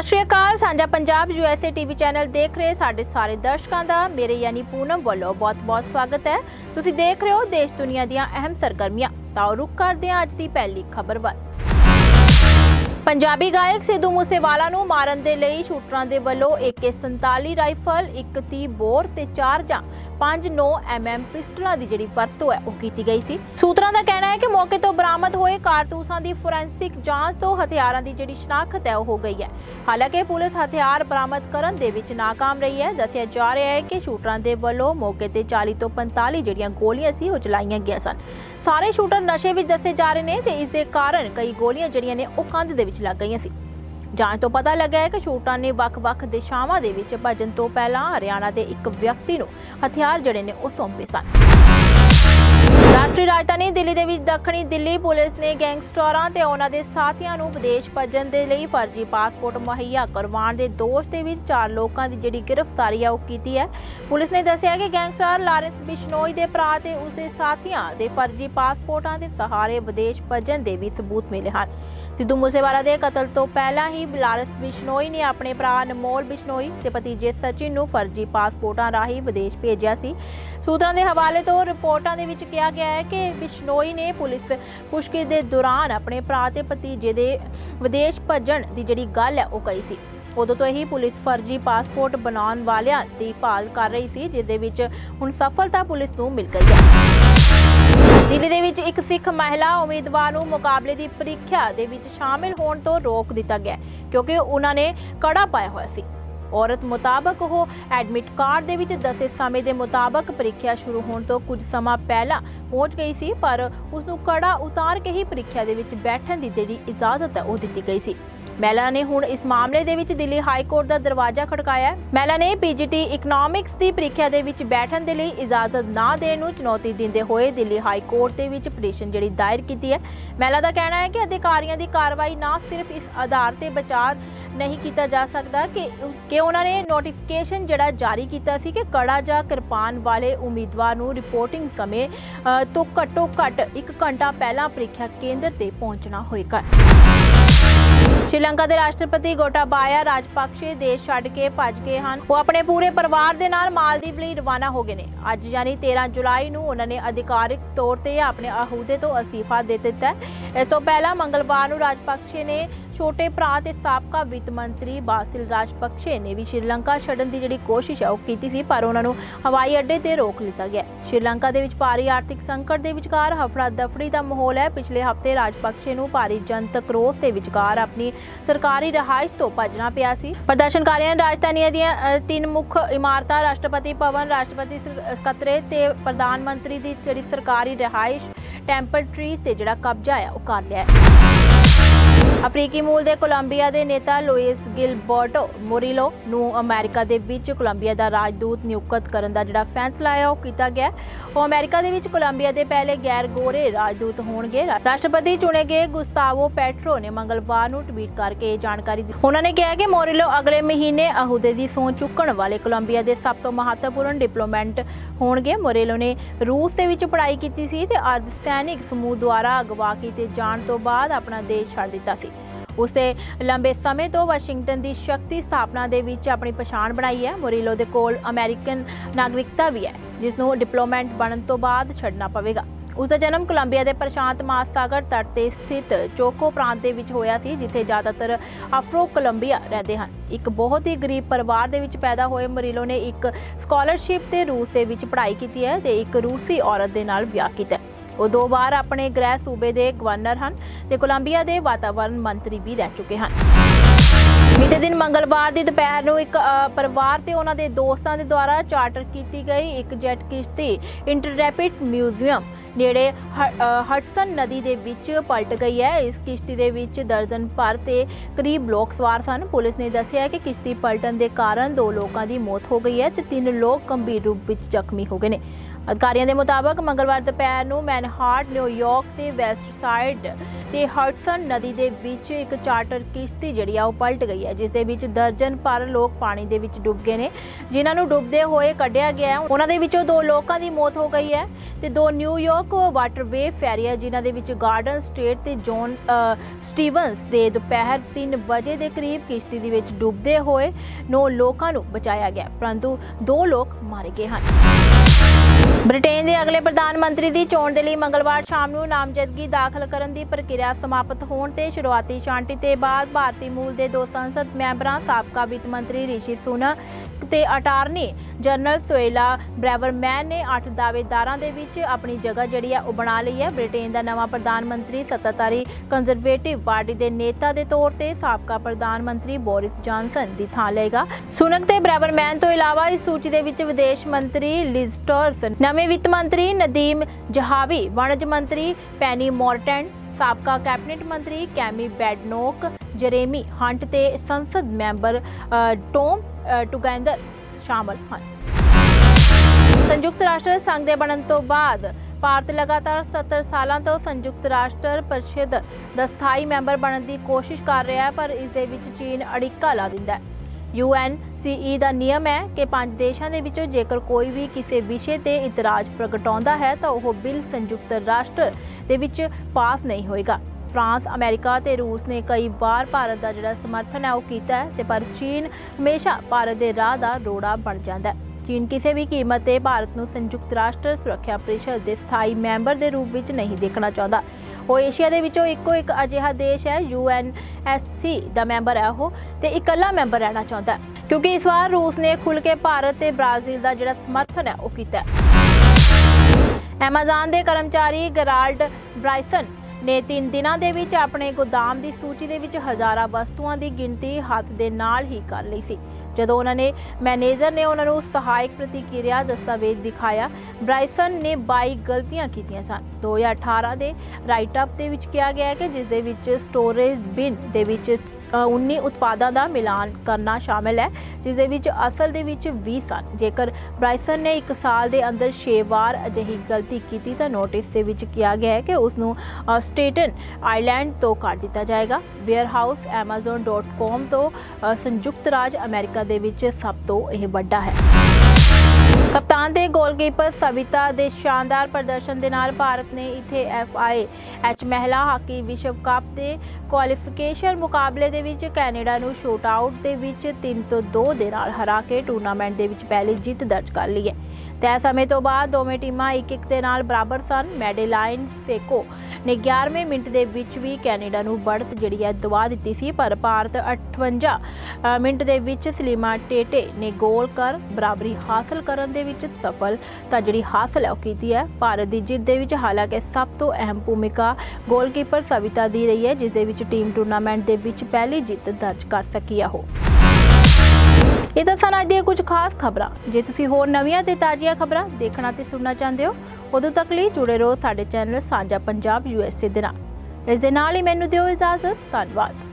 ਸਤਿ ਸ਼੍ਰੀ ਅਕਾਲ, ਸਾਂਝਾ Punjab USA TV channel ਦੇਖ ਰਹੇ ਸਾਡੇ ਸਾਰੇ ਦਰਸ਼ਕਾਂ ਦਾ, ਮੇਰੇ ਯਾਨੀ ਪੂਨਮ ਵੱਲੋਂ ਬਹੁਤ-ਬਹੁਤ ਸਵਾਗਤ ਹੈ। ਤੁਸੀਂ ਦੇਖ ਰਹੇ ਹੋ ਦੇਸ਼ ਦੁਨੀਆ ਦੀਆਂ ਅਹਿਮ ਸਰਗਰਮੀਆਂ। ਤਾਂ ਰੁਕ ਕਰਦੇ ਹਾਂ ਅੱਜ ਦੀ ਪਹਿਲੀ ਖਬਰ ਵੱਲ। ਪੰਜਾਬੀ ਗਾਇਕ ਸਿੱਧੂ ਮੂਸੇਵਾਲਾ ਨੂੰ ਮਾਰਨ ਦੇ ਲਈ ਸ਼ੂਟਰਾਂ ਦੇ ਵੱਲੋਂ AK47 ਰਾਈਫਲ 31 ਬੋਰ ਤੇ 4 ਜਾਂ 5 ਐਮਐਮ ਪਿਸਟਲਾਂ ਦੀ ਜਿਹੜੀ ਵਰਤੋਂ ਹੈ, ਉਹ ਕੀਤੀ ਗਈ ਸੀ। ਸੂਤਰਾਂ ਦਾ ਕਹਿਣਾ ਹੈ ਕਿ ਮੌਕੇ ਤੋਂ ਬਰਾਮਦ ਹੋਏ ਕਾਰਤੂਸਾਂ ਦੀ ਫੋਰੈਂਸਿਕ ਜਾਂਚ ਤੋਂ ਹਥਿਆਰਾਂ ਦੀ ਜਿਹੜੀ ਸ਼ਨਾਖਤ ਹੈ, ਉਹ ਹੋ ਗਈ ਹੈ। ਹਾਲਾਂਕਿ ਪੁਲਿਸ ਹਥਿਆਰ ਬਰਾਮਦ ਕਰਨ ਦੇ ਵਿੱਚ ਨਾਕਾਮ ਰਹੀ ਹੈ। ਦੱਸਿਆ ਜਾ ਰਿਹਾ ਹੈ ਕਿ ਸ਼ੂਟਰਾਂ ਦੇ ਵੱਲੋਂ ਮੌਕੇ ਤੇ 40 ਤੋਂ 45 ਜਿਹੜੀਆਂ ਗੋਲੀਆਂ ਸੀ, ਉਹ ਚਲਾਈਆਂ ਗਈਆਂ ਸਨ। ਸਾਰੇ ਸ਼ੂਟਰ ਨਸ਼ੇ ਵਿੱਚ ਦੱਸੇ ਜਾ ਰਹੇ ਨੇ ਤੇ ਇਸ ਦੇ ਕਾਰਨ ਕਈ ਗੋਲੀਆਂ ਜਿਹੜੀਆਂ ਨੇ ਉਹ ਕੰਧ ਦੇ ਵਿੱਚ ਲੱਗ ਗਈਆਂ ਸੀ। ਜਾਂਚ ਤੋਂ ਪਤਾ ਲੱਗਾ ਹੈ ਕਿ ਸ਼ੂਟਰਾਂ ਨੇ ਵੱਖ-ਵੱਖ ਦਿਸ਼ਾਵਾਂ ਦੇ ਵਿੱਚ ਭੱਜਣ ਤੋਂ ਪਹਿਲਾਂ ਹਰਿਆਣਾ ਦੇ ਇੱਕ ਵਿਅਕਤੀ ਨੂੰ ਹਥਿਆਰ ਜਿਹੜੇ ਨੇ ਉਹ ਸੌਂਪੇ ਸਨ। ਰਾਸ਼ਟਰੀ ਰਾਜਧਾਨੀ ਦਿੱਲੀ ਦੇ ਵਿੱਚ ਦੱਖਣੀ ਦਿੱਲੀ ਪੁਲਿਸ ਨੇ ਗੈਂਗਸਟਰਾਂ ਤੇ ਉਹਨਾਂ ਦੇ ਸਾਥੀਆਂ ਨੂੰ ਵਿਦੇਸ਼ ਭੱਜਣ ਦੇ ਲਈ ਫਰਜ਼ੀ ਪਾਸਪੋਰਟ ਮੁਹੱਈਆ ਕਰਵਾਉਣ ਦੇ ਦੋਸ਼ ਦੇ ਵਿੱਚ ਚਾਰ ਲੋਕਾਂ ਦੀ ਜਿਹੜੀ ਗ੍ਰਿਫਤਾਰੀ ਹੈ ਉਹ ਕੀਤੀ ਹੈ। ਪੁਲਿਸ ਨੇ ਦੱਸਿਆ ਕਿ ਗੈਂਗਸਟਰ ਲਾਰੈਂਸ ਬਿਸ਼ਨੋਈ ਦੇ ਭਰਾ ਤੇ ਉਸ ਦੇ ਸਾਥੀਆਂ ਦੇ ਫਰਜ਼ੀ ਪਾਸਪੋਰਟਾਂ ਦੇ ਸਹਾਰੇ ਵਿਦੇਸ਼ ਭੱਜਣ ਦੇ ਵੀ ਸਬੂਤ ਮਿਲੇ ਹਨ। ਸਿੱਧੂ ਮੂਸੇਵਾਲਾ ਦੇ ਕਤਲ ਤੋਂ ਪਹਿਲਾਂ ਹੀ ਲਾਰੈਂਸ ਬਿਸ਼ਨੋਈ ਨੇ ਆਪਣੇ ਭਰਾ ਅਨਮੋਲ ਬਿਸ਼ਨੋਈ ਤੇ ਭਤੀਜੇ ਸਚਿਨ ਨੂੰ ਫਰਜ਼ੀ ਪਾਸਪੋਰਟਾਂ ਰਾਹੀਂ ਵਿਦੇਸ਼ ਭੇਜਿਆ ਸੀ। ਸੂਤਰਾਂ ਦੇ ਹਵਾਲੇ ਤੋਂ ਰਿਪੋਰਟਾਂ ਦੇ ਵਿੱਚ ਕਿਹਾ ਗਿਆ ਹੈ ਕਿ ਬਿਸ਼ਨੋਈ ਨੇ ਪੁਲਿਸ ਪੁੱਛਗਿੱਛ ਦੇ ਦੌਰਾਨ ਆਪਣੇ ਭਰਾ ਤੇ ਭਤੀਜੇ ਦੇ ਵਿਦੇਸ਼ ਭੱਜਣ ਦੀ ਜਿਹੜੀ ਗੱਲ ਹੈ, ਉਹ ਕਹੀ ਸੀ। ਉਦੋਂ ਤੋਂ ਹੀ ਪੁਲਿਸ ਫਰਜ਼ੀ ਪਾਸਪੋਰਟ ਬਣਾਉਣ ਵਾਲਿਆਂ ਦੀ ਭਾਲ ਕਰ ਰਹੀ ਸੀ ਜਿਸ ਦੇ ਵਿੱਚ ਹੁਣ ਸਫਲਤਾ ਪੁਲਿਸ ਨੂੰ ਮਿਲ ਗਈ ਹੈ। ਦਿੱਲੀ ਦੇ ਵਿੱਚ ਇੱਕ ਸਿੱਖ ਮਹਿਲਾ ਉਮੀਦਵਾਰ ਨੂੰ ਮੁਕਾਬਲੇ ਦੀ ਪ੍ਰੀਖਿਆ ਦੇ ਵਿੱਚ ਸ਼ਾਮਿਲ ਹੋਣ ਤੋਂ ਰੋਕ ਦਿੱਤਾ ਗਿਆ ਕਿਉਂਕਿ ਉਹਨਾਂ ਨੇ ਕੜਾ ਪਾਇਆ ਹੋਇਆ ਸੀ। ਔਰਤ ਮੁਤਾਬਕ ਉਹ ਐਡਮਿਟ ਕਾਰਡ ਦੇ ਵਿੱਚ ਦੱਸੇ ਸਮੇਂ ਦੇ ਮੁਤਾਬਕ ਪ੍ਰੀਖਿਆ ਸ਼ੁਰੂ ਹੋਣ ਤੋਂ ਕੁਝ ਸਮਾਂ ਪਹਿਲਾਂ ਪਹੁੰਚ ਗਈ ਸੀ, ਪਰ ਉਸ ਨੂੰ ਕੜਾ ਉਤਾਰ ਕੇ ਹੀ ਪ੍ਰੀਖਿਆ ਦੇ ਵਿੱਚ ਬੈਠਣ ਦੀ ਜਿਹੜੀ ਇਜਾਜ਼ਤ ਹੈ ਉਹ ਦਿੱਤੀ ਗਈ ਸੀ। ਮਹਿਲਾ ਨੇ ਹੁਣ ਇਸ ਮਾਮਲੇ ਦੇ ਵਿੱਚ ਦਿੱਲੀ ਹਾਈ ਕੋਰਟ ਦਾ ਦਰਵਾਜ਼ਾ ਖੜਕਾਇਆ ਮਹਿਲਾ ਨੇ ਪੀਜੀਟੀ ਇਕਨੋਮਿਕਸ ਦੀ ਪ੍ਰੀਖਿਆ ਦੇ ਵਿੱਚ ਬੈਠਣ ਦੇ ਲਈ ਇਜਾਜ਼ਤ ਨਾ ਦੇਣ ਨੂੰ ਚੁਣੌਤੀ ਦਿੰਦੇ ਹੋਏ ਦਿੱਲੀ ਹਾਈ ਕੋਰਟ ਦੇ ਵਿੱਚ ਪਟੀਸ਼ਨ ਜਿਹੜੀ ਦਾਇਰ ਕੀਤੀ ਹੈ। ਮਹਿਲਾ ਦਾ ਕਹਿਣਾ ਹੈ ਕਿ ਅਧਿਕਾਰੀਆਂ ਦੀ ਕਾਰਵਾਈ ਨਾ ਸਿਰਫ ਇਸ ਆਧਾਰ ਤੇ ਬਚਾਅ ਨਹੀਂ ਕੀਤਾ ਜਾ ਸਕਦਾ ਕਿ ਕਿ ਉਹਨਾਂ ਨੇ ਨੋਟੀਫਿਕੇਸ਼ਨ ਜਿਹੜਾ ਜਾਰੀ ਕੀਤਾ ਸੀ ਕਿ ਕੜਾ ਜਾਂ ਕਿਰਪਾਨ ਵਾਲੇ ਉਮੀਦਵਾਰ ਨੂੰ ਰਿਪੋਰਟਿੰਗ ਸਮੇਂ ਤੋਂ ਘੱਟੋ ਘੱਟ 1 ਘੰਟਾ ਪਹਿਲਾਂ ਪ੍ਰੀਖਿਆ ਕੇਂਦਰ ਤੇ ਪਹੁੰਚਣਾ ਹੋਏਗਾ। ਸ਼੍ਰੀਲੰਕਾ ਦੇ ਰਾਸ਼ਟਰਪਤੀ ਗੋਟਾਬਾਇਆ ਰਾਜਪਾਕਸ਼ੇ ਦੇਸ਼ ਛੱਡ ਕੇ ਭੱਜ ਗਏ ਹਨ। ਉਹ ਆਪਣੇ ਪੂਰੇ ਪਰਿਵਾਰ ਦੇ ਨਾਲ ਮਾਲਦੀਵ ਲਈ ਰਵਾਨਾ ਹੋ ਗਏ ਨੇ। ਅੱਜ ਯਾਨੀ 13 ਜੁਲਾਈ ਨੂੰ ਉਹਨਾਂ ਨੇ ਅਧਿਕਾਰਿਕ ਤੌਰ ਤੇ ਆਪਣੇ ਅਹੁਦੇ ਤੋਂ ਅਸਤੀਫਾ ਦੇ ਦਿੱਤਾ ਇਸ ਤੋਂ ਪਹਿਲਾਂ ਮੰਗਲਵਾਰ ਨੂੰ ਰਾਜਪਾਕਸ਼ੇ ਨੇ ਛੋਟੇ ਭਰਾ ਤੇ ਸਾਬਕਾ ਵਿੱਤ ਮੰਤਰੀ ਬਾਸਿਲ ਰਾਜਪਕਸ਼ੇ ਨੇ ਵੀ ਸ਼੍ਰੀਲੰਕਾ ਛੱਡਣ ਦੀ ਜਿਹੜੀ ਕੋਸ਼ਿਸ਼ ਹੈ ਉਹ ਕੀਤੀ ਸੀ, ਪਰ ਉਹਨਾਂ ਨੂੰ ਹਵਾਈ ਅੱਡੇ ਤੇ ਰੋਕ ਲਿੱਤਾ ਗਿਆ। ਸ਼੍ਰੀਲੰਕਾ ਦੇ ਵਿੱਚ ਭਾਰੀ ਆਰਥਿਕ ਸੰਕਟ ਦੇ ਵਿਚਕਾਰ ਹਫੜਾ ਦਫੜੀ ਦਾ ਮਾਹੌਲ ਹੈ। ਪਿਛਲੇ ਹਫ਼ਤੇ ਰਾਜਪਕਸ਼ੇ ਨੂੰ ਭਾਰੀ ਜਨਤਕ ਰੋਸ ਦੇ ਵਿਚਕਾਰ ਆਪਣੀ ਸਰਕਾਰੀ ਰਹਾਇਸ਼ ਤੋਂ ਭੱਜਣਾ ਪਿਆ ਸੀ। ਪ੍ਰਦਰਸ਼ਨਕਾਰੀਆਂ ਨੇ ਰਾਜਧਾਨੀਆਂ ਦੀਆਂ ਤਿੰਨ ਮੁੱਖ ਇਮਾਰਤਾਂ, ਰਾਸ਼ਟਰਪਤੀ ਭਵਨ, ਰਾਸ਼ਟਰਪਤੀ ਸ- ਤੇ ਪ੍ਰਧਾਨ ਮੰਤਰੀ ਦੀ ਜਿਹੜੀ ਸਰਕਾਰੀ ਰਹਾਇਸ਼, ਟੈਂਪਲ ਟ੍ਰੀ ਤੇ ਜਿਹੜਾ ਕਬਜ਼ਾ ਹੈ ਉਹ ਕਰ ਲਿਆ ਹੈ। ਅਫਰੀਕੀ ਮੂਲ ਦੇ ਕੋਲੰਬੀਆ ਦੇ ਨੇਤਾ ਲੁਇਸ ਗਿਲਬਰਟੋ ਮੋਰਿਲੋ ਨੂੰ ਅਮਰੀਕਾ ਦੇ ਵਿੱਚ ਕੋਲੰਬੀਆ ਦਾ ਰਾਜਦੂਤ ਨਿਯੁਕਤ ਕਰਨ ਦਾ ਜਿਹੜਾ ਫੈਸਲਾ ਹੈ, ਉਹ ਕੀਤਾ ਗਿਆ ਉਹ ਅਮਰੀਕਾ ਦੇ ਵਿੱਚ ਕੋਲੰਬੀਆ ਦੇ ਪਹਿਲੇ ਗੈਰ ਗੋਰੇ ਰਾਜਦੂਤ ਹੋਣਗੇ। ਰਾਸ਼ਟਰਪਤੀ ਚੁਣੇ ਗਏ ਗੁਸਤਾਵੋ ਪੈਟਰੋ ਨੇ ਮੰਗਲਵਾਰ ਨੂੰ ਟਵੀਟ ਕਰਕੇ ਇਹ ਜਾਣਕਾਰੀ ਦਿੱਤੀ। ਉਹਨਾਂ ਨੇ ਕਿਹਾ ਕਿ ਮੋਰਿਲੋ ਅਗਲੇ ਮਹੀਨੇ ਅਹੁਦੇ ਦੀ ਸਹੁੰ ਚੁੱਕਣ ਵਾਲੇ ਕੋਲੰਬੀਆ ਦੇ ਸਭ ਤੋਂ ਮਹੱਤਵਪੂਰਨ ਡਿਪਲੋਮੈਂਟ ਹੋਣਗੇ। ਮੋਰਿਲੋ ਨੇ ਰੂਸ ਦੇ ਵਿੱਚ ਪੜ੍ਹਾਈ ਕੀਤੀ ਸੀ ਤੇ ਅਰਧ ਸੈਨਿਕ ਸਮੂਹ ਦੁਆਰਾ ਅਗਵਾ ਕੀਤੇ ਜਾਣ ਤੋਂ ਬਾਅਦ ਆਪਣਾ ਦੇਸ਼ ਛੱਡ ਦਿੱਤਾ ਸੀ। ਉਸੇ ਲੰਬੇ ਸਮੇਂ ਤੋਂ ਵਾਸ਼ਿੰਗਟਨ ਦੀ ਸ਼ਕਤੀ ਸਥਾਪਨਾ ਦੇ ਵਿੱਚ ਆਪਣੀ ਪਛਾਣ ਬਣਾਈ ਹੈ। ਮੋਰਿਲੋ ਦੇ ਕੋਲ ਅਮਰੀਕਨ ਨਾਗਰਿਕਤਾ ਵੀ ਹੈ ਜਿਸ ਨੂੰ ਡਿਪਲੋਮੈਂਟ ਬਣਨ ਤੋਂ ਬਾਅਦ ਛੱਡਣਾ ਪਵੇਗਾ। ਉਸ ਦਾ ਜਨਮ ਕੋਲੰਬੀਆ ਦੇ ਪ੍ਰਸ਼ਾਂਤ ਮਹਾਸਾਗਰ ਤੱਟ ਤੇ ਸਥਿਤ ਚੋਕੋ ਪ੍ਰਾਂਤ ਦੇ ਵਿੱਚ ਹੋਇਆ ਸੀ, ਜਿੱਥੇ ਜ਼ਿਆਦਾਤਰ ਅਫਰੋ ਕੋਲੰਬੀਆ ਰਹਿੰਦੇ ਹਨ। ਇੱਕ ਬਹੁਤ ਹੀ ਗਰੀਬ ਪਰਿਵਾਰ ਦੇ ਵਿੱਚ ਪੈਦਾ ਹੋਏ ਮਰੀਲੋ ਨੇ ਇੱਕ ਸਕਾਲਰਸ਼ਿਪ ਤੇ ਰੂਸ ਦੇ ਵਿੱਚ ਪੜ੍ਹਾਈ ਕੀਤੀ ਹੈ ਤੇ ਇੱਕ ਰੂਸੀ ਔਰਤ ਦੇ ਨਾਲ ਵਿਆਹ ਕੀਤਾ ਉਹ ਦੋ ਵਾਰ ਆਪਣੇ ਗ੍ਰਹਿ ਸੂਬੇ ਦੇ ਗਵਰਨਰ ਹਨ ਤੇ ਕੋਲੰਬੀਆ ਦੇ ਵਾਤਾਵਰਣ ਮੰਤਰੀ ਵੀ ਰਹਿ ਚੁੱਕੇ ਹਨ। ਬੀਤੇ ਦਿਨ ਮੰਗਲਵਾਰ ਦੀ ਦੁਪਹਿਰ ਨੂੰ ਇੱਕ ਪਰਿਵਾਰ ਤੇ ਉਹਨਾਂ ਦੇ ਦੋਸਤਾਂ ਦੇ ਦੁਆਰਾ ਚਾਰਟਰ ਕੀਤੀ ਗਈ ਇੱਕ ਜੈਟ ਕਿਸ਼ਤੀ ਇੰਟਰਰੈਪਿਡ ਮਿਊਜ਼ੀਅਮ ਨੇੜੇ ਹ- ਨਦੀ ਦੇ ਵਿੱਚ ਪਲਟ ਗਈ ਹੈ। ਇਸ ਕਿਸ਼ਤੀ ਦੇ ਵਿੱਚ ਦਰਜਨ ਭਰ ਤੇ ਕਰੀਬ ਲੋਕ ਸਵਾਰ ਸਨ। ਪੁਲਿਸ ਨੇ ਦੱਸਿਆ ਕਿ ਕਿਸ਼ਤੀ ਪਲਟਣ ਦੇ ਕਾਰਨ ਦੋ ਲੋਕਾਂ ਦੀ ਮੌਤ ਹੋ ਗਈ ਹੈ ਤੇ ਤਿੰਨ ਲੋਕ ਗੰਭੀਰ ਰੂਪ ਵਿੱਚ ਜ਼ਖਮੀ ਹੋ ਗਏ ਨੇ। ਅਧਿਕਾਰੀਆਂ ਦੇ ਮੁਤਾਬਕ ਮੰਗਲਵਾਰ ਦੁਪਹਿਰ ਨੂੰ ਮੈਨਹਾਟ ਨਿਊਯਾਰਕ ਤੇ ਵੈਸਟ ਸਾਈਡ ਤੇ ਹਡਸਨ ਨਦੀ ਦੇ ਵਿੱਚ ਇੱਕ ਚਾਰਟਰ ਕਿਸ਼ਤੀ ਜਿਹੜੀ ਆ ਉਹ ਪਲਟ ਗਈ ਹੈ, ਜਿਸ ਦੇ ਵਿੱਚ ਦਰਜਨ ਭਰ ਲੋਕ ਪਾਣੀ ਦੇ ਵਿੱਚ ਡੁੱਬ ਗਏ ਨੇ। ਜਿਨ੍ਹਾਂ ਨੂੰ ਡੁੱਬਦੇ ਹੋਏ ਕੱਢਿਆ ਗਿਆ ਹੈ, ਉਹਨਾਂ ਦੇ ਵਿੱਚੋਂ ਦੋ ਲੋਕਾਂ ਦੀ ਮੌਤ ਹੋ ਗਈ ਹੈ ਤੇ ਦੋ ਨਿਊਯਾਰਕ ਵਾਟਰਵੇ ਫੈਰੀ ਹੈ ਜਿਨ੍ਹਾਂ ਦੇ ਵਿੱਚ ਗਾਰਡਨ ਸਟੇਟ ਤੇ ਜੌਨ ਸਟੀਵਨਸ ਦੇ ਦੁਪਹਿਰ 3 ਵਜੇ ਦੇ ਕਰੀਬ ਕਿਸ਼ਤੀ ਦੇ ਵਿੱਚ ਡੁੱਬਦੇ ਹੋਏ ਨੌ ਲੋਕਾਂ ਨੂੰ ਬਚਾਇਆ ਗਿਆ, ਪਰੰਤੂ ਦੋ ਲੋਕ ਮਾਰੇ ਗਏ ਹਨ। ਬ੍ਰਿਟੇਨ ਦੇ ਅਗਲੇ ਪ੍ਰਧਾਨ ਮੰਤਰੀ ਦੀ ਚੋਣ ਦੇ ਲਈ ਮੰਗਲਵਾਰ ਸ਼ਾਮ ਨੂੰ ਨਾਮਜ਼ਦਗੀ ਦਾਖਲ ਕਰਨ ਦੀ ਪ੍ਰਕਿਰਿਆ ਸਮਾਪਤ ਹੋਣ ਤੇ ਸ਼ੁਰੂਆਤੀ ਸ਼ਾਂਤੀ ਤੇ ਬਾਅਦ ਭਾਰਤੀ ਮੂਲ ਦੇ ਦੋ ਸੰਸਦ ਮੈਂਬਰਾਂ, ਸਾਬਕਾ ਵਿੱਤ ਮੰਤਰੀ ਰਿਸ਼ੀ ਸੁਨਕ ਤੇ ਅਟਾਰਨੀ ਜਨਰਲ ਸੋਇਲਾ ਬ੍ਰੈਵਰਮੈਨ ਨੇ ਅੱਠ ਦਾਅਵੇਦਾਰਾਂ ਦੇ ਵਿੱਚ ਆਪਣੀ ਜਗ੍ਹਾ ਜਿਹੜੀ ਹੈ ਉਹ ਬਣਾ ਲਈ ਹੈ। ਬ੍ਰਿਟੇਨ ਦਾ ਨਵਾਂ ਪ੍ਰਧਾਨ ਮੰਤਰੀ, ਸੱਤਾਧਾਰੀ ਕੰਜ਼ਰਵੇਟਿਵ ਪਾਰਟੀ ਦੇ ਨੇਤਾ ਦੇ ਤੌਰ ਤੇ ਸਾਬਕਾ ਪ੍ਰਧਾਨ ਮੰਤਰੀ ਬੋਰਿਸ ਜੌਨਸਨ ਦੀ ਥਾਂ ਲਏਗਾ। ਸੁਨਕ ਤੇ ਬ੍ਰੈਵਰਮੈਨ ਤੋਂ ਇਲਾਵਾ ਇਸ ਸੂਚੀ ਦੇ ਵਿੱਚ ਵਿਦੇਸ਼ ਮੰਤਰੀ ਲਿਜ਼ ਨਵੇਂ ਵਿੱਤ ਮੰਤਰੀ ਨਦੀਮ ਜਹਾਵੀ ਵਣਜ ਮੰਤਰੀ ਪੈਨੀ ਮੋਰਟੈਂਡ ਸਾਬਕਾ ਕੈਬਨਿਟ ਮੰਤਰੀ ਕੈਮੀ ਬੈਡਨੋਕ ਜਰੇਮੀ ਹੰਟ ਤੇ ਸੰਸਦ ਮੈਂਬਰ ਟੋਮ ਅ, ਟੁਗੈਂਦਰ ਸ਼ਾਮਲ ਹਨ। ਸੰਯੁਕਤ ਰਾਸ਼ਟਰ ਸੰਘ ਦੇ ਬਣਨ ਤੋਂ ਬਾਅਦ ਭਾਰਤ ਲਗਾਤਾਰ 77 ਸਾਲਾਂ ਤੋਂ ਸੰਯੁਕਤ ਰਾਸ਼ਟਰ ਪਰਿਸ਼ਦ ਦਾ ਸਥਾਈ ਮੈਂਬਰ ਬਣਨ ਦੀ ਕੋਸ਼ਿਸ਼ ਕਰ ਰਿਹਾ ਹੈ ਪਰ ਇਸ ਦੇ ਵਿੱਚ ਚੀਨ ਅੜਿੱਕਾ ਲਾ ਦਿੰਦਾ ਹੈ। UNCE ਦਾ ਨਿਯਮ ਹੈ ਕਿ ਪੰਜ ਦੇਸ਼ਾਂ ਦੇ ਵਿੱਚੋਂ ਜੇਕਰ ਕੋਈ ਵੀ ਕਿਸੇ ਵਿਸ਼ੇ ਤੇ ਇਤਰਾਜ਼ ਪ੍ਰਗਟਾਉਂਦਾ ਹੈ ਤਾਂ ਉਹ ਬਿੱਲ ਸੰਯੁਕਤ ਰਾਸ਼ਟਰ ਦੇ ਵਿੱਚ ਪਾਸ ਨਹੀਂ ਹੋਏਗਾ। ਫਰਾਂਸ, ਅਮਰੀਕਾ ਤੇ ਰੂਸ ਨੇ ਕਈ ਵਾਰ ਭਾਰਤ ਦਾ ਜਿਹੜਾ ਸਮਰਥਨ ਹੈ ਉਹ ਕੀਤਾ ਹੈ ਤੇ ਪਰ ਚੀਨ ਹਮੇਸ਼ਾ ਭਾਰਤ ਦੇ ਰਾਹ ਦਾ ਰੋੜਾ ਬਣ ਜਾਂਦਾ ਹੈ। ਚੀਨ ਕਿਸੇ ਵੀ ਕੀਮਤ ਤੇ ਭਾਰਤ ਨੂੰ ਸੰਯੁਕਤ ਰਾਸ਼ਟਰ ਸੁਰੱਖਿਆ ਪਰਿਸ਼ਦ ਦੇ ਸਥਾਈ ਮੈਂਬਰ ਦੇ ਰੂਪ ਵਿੱਚ ਨਹੀਂ ਦੇਖਣਾ ਚਾਹੁੰਦਾ। ਉਹ ਏਸ਼ੀਆ ਦੇ ਵਿੱਚੋਂ ਇੱਕੋ ਇੱਕ ਅਜਿਹਾ ਦੇਸ਼ ਹੈ UNSC ਦਾ ਮੈਂਬਰ ਹੈ ਉਹ ਤੇ ਇਕੱਲਾ ਮੈਂਬਰ ਰਹਿਣਾ ਚਾਹੁੰਦਾ ਕਿਉਂਕਿ ਇਸ ਵਾਰ ਰੂਸ ਨੇ ਖੁੱਲ੍ਹ ਕੇ ਭਾਰਤ ਤੇ ਬ੍ਰਾਜ਼ੀਲ ਦਾ ਜਿਹੜਾ ਸਮਰਥਨ ਹੈ ਉਹ ਕੀਤਾ ਹੈ। ਐਮਾਜ਼ਾਨ ਦੇ ਕਰਮਚਾਰੀ ਗਰਾਲਡ ਬ੍ਰਾਈਸਨ ਨੇ 3 ਦਿਨਾਂ ਦੇ ਵਿੱਚ ਆਪਣੇ ਗੋਦਾਮ ਦੀ ਸੂਚੀ ਦੇ ਵਿੱਚ ਹਜ਼ਾਰਾਂ ਵਸਤੂਆਂ ਦੀ ਗਿਣਤੀ ਹੱਥ ਦੇ ਨਾਲ ਹੀ ਕਰ ਲਈ ਸੀ। ਜਦੋਂ ਉਹਨਾਂ ਨੇ ਮੈਨੇਜਰ ਨੇ ਉਹਨਾਂ ਨੂੰ ਸਹਾਇਕ ਪ੍ਰਤੀਕਿਰਿਆ ਦਸਤਾਵੇਜ਼ ਦਿਖਾਇਆ, ਬ੍ਰਾਈਸਨ ਨੇ 22 ਗਲਤੀਆਂ ਕੀਤੀਆਂ ਸਨ। 2018 ਦੇ ਰਾਈਟ ਅਪ ਦੇ ਵਿੱਚ ਕਿਹਾ ਗਿਆ ਹੈ ਕਿ ਜਿਸ ਦੇ ਵਿੱਚ ਸਟੋਰੇਜ ਬਿਨ ਦੇ ਵਿੱਚ ਅ, 19 ਉਤਪਾਦਾਂ ਦਾ ਮਿਲਾਨ ਕਰਨਾ ਸ਼ਾਮਿਲ ਹੈ ਜਿਸ ਦੇ ਵਿੱਚ ਅਸਲ ਦੇ ਵਿੱਚ 20 ਸਨ। ਜੇਕਰ ਬ੍ਰਾਈਸਨ ਨੇ 1 ਸਾਲ ਦੇ ਅੰਦਰ 6 ਵਾਰ ਅਜਿਹੀ ਗਲਤੀ ਕੀਤੀ ਤਾਂ ਨੋਟਿਸ ਦੇ ਵਿੱਚ ਕਿਹਾ ਗਿਆ ਹੈ ਕਿ ਉਸ ਨੂੰ ਸਟੇਟਨ ਆਈਲੈਂਡ ਤੋਂ ਕੱਢ ਦਿੱਤਾ ਜਾਏਗਾ। ਵੇਅਰਹਾਊਸ amazon.com ਤੋਂ ਸੰਯੁਕਤ ਰਾਜ ਅਮਰੀਕਾ ਦੇ ਵਿੱਚ ਸਭ ਤੋਂ ਇਹ ਵੱਡਾ ਹੈ। ਕਪਤਾਨ ਤੇ ਗੋਲਕੀਪਰ ਸਵਿਤਾ ਦੇ ਸ਼ਾਨਦਾਰ ਪ੍ਰਦਰਸ਼ਨ ਦੇ ਨਾਲ ਭਾਰਤ ਨੇ ਇੱਥੇ ਇਥੇ ਐਫਆਈਐਚ ਮਹਿਲਾ ਹਾਕੀ ਵਿਸ਼ਵ ਕੱਪ ਦੇ ਕੁਆਲੀਫਿਕੇਸ਼ਨ ਮੁਕਾਬਲੇ ਦੇ ਵਿੱਚ ਕੈਨੇਡਾ ਨੂੰ ਸ਼ੂਟ ਆਊਟ ਦੇ ਵਿੱਚ 3 ਤੋਂ 2 ਦੇ ਨਾਲ ਹਰਾ ਕੇ ਟੂਰਨਾਮੈਂਟ ਦੇ ਵਿੱਚ ਪਹਿਲੀ ਜਿੱਤ ਦਰਜ ਕਰ ਲਈ ਹੈ। ਤੈਅ ਸਮੇਂ ਤੋਂ ਬਾਅਦ ਦੋਵੇਂ ਟੀਮਾਂ ਇੱਕ ਇੱਕ ਦੇ ਨਾਲ ਬਰਾਬਰ ਸਨ। ਮੈਡੇਲਾਈਨ ਫੇਕੋ ਨੇ 11ਵੇਂ ਮਿੰਟ ਦੇ ਵਿੱਚ ਵੀ ਕੈਨੇਡਾ ਨੂੰ ਬੜਤ ਜਿਹੜੀ ਹੈ ਦਵਾ ਦਿੱਤੀ ਸੀ, ਪਰ ਭਾਰਤ 58 ਮਿੰਟ ਦੇ ਵਿੱਚ ਸਲੀਮਾ ਟੇਟੇ ਨੇ ਗੋਲ ਕਰ ਬਰਾਬਰੀ ਹਾਸਲ ਕਰਨ ਦੇ ਦੇ ਵਿੱਚ ਸਫਲ ਤਾਂ ਜਿਹੜੀ ਹਾਸਲ ਹੈ ਉਹ ਕੀਤੀ ਹੈ। ਭਾਰਤ ਦੀ ਜਿੱਤ ਦੇ ਵਿੱਚ ਹਾਲਾਂਕਿ ਸਭ ਤੋਂ ਅਹਿਮ ਭੂਮਿਕਾ ਗੋਲਕੀਪਰ ਸਵਿਤਾ ਦੀ ਰਹੀ ਹੈ, ਜਿਸ ਦੇ ਵਿੱਚ ਟੀਮ ਟੂਰਨਾਮੈਂਟ ਦੇ ਵਿੱਚ ਪਹਿਲੀ ਜਿੱਤ ਦਰਜ ਕਰ ਸਕੀ ਹੈ ਉਹ। ਇਹ ਤਾਂ ਸਨ ਅੱਜ ਦੀਆਂ ਕੁਝ ਖਾਸ ਖਬਰਾਂ। ਜੇ ਤੁਸੀਂ ਹੋਰ ਨਵੀਆਂ ਤੇ ਤਾਜ਼ੀਆਂ ਖਬਰਾਂ ਦੇਖਣਾ ਤੇ ਸੁਣਨਾ ਚਾਹੁੰਦੇ ਹੋ, ਉਦੋਂ ਤੱਕ ਲਈ ਜੁੜੇ ਰਹੋ ਸਾਡੇ ਚੈਨਲ ਸਾਂਝਾ ਪੰਜਾਬ ਯੂਐਸਏ ਦੇ ਨਾਲ। ਇਸ ਦੇ ਨਾਲ ਹੀ ਮੈਨੂੰ ਦਿਓ ਇਜਾਜ਼ਤ। ਧੰਨਵਾਦ।